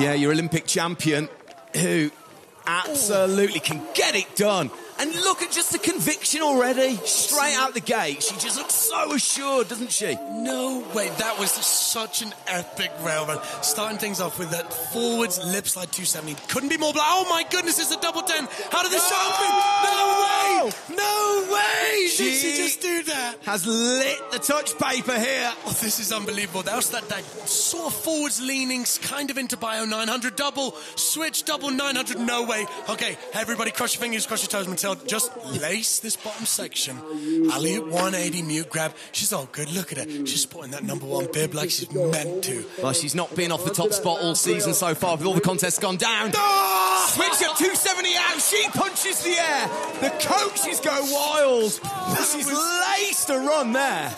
Yeah, your Olympic champion who absolutely can get it done. And look at just the conviction already. Straight out the gate. She just looks so assured, doesn't she? No way. That was such an epic railroad. Starting things off with that forwards lip slide 270. Couldn't be more. Oh my goodness, it's a double 10. How did this Oh! open? No way. No way. She- Did she just do that? Has lit the touch paper here. Oh, this is unbelievable. That was that, that sort of forwards leanings, kind of into bio 900 double, switch double 900. No way. Okay, everybody, cross your fingers, cross your toes, Mathilde. Just lace this bottom section. Ali at 180 mute grab. She's all good. Look at her. She's spotting that number one bib like she's meant to. Well, she's not been off the top spot all season so far with all the contests gone down. Ah! Switch up 270 out. She the air. The coaches go wild. She's laced a run there.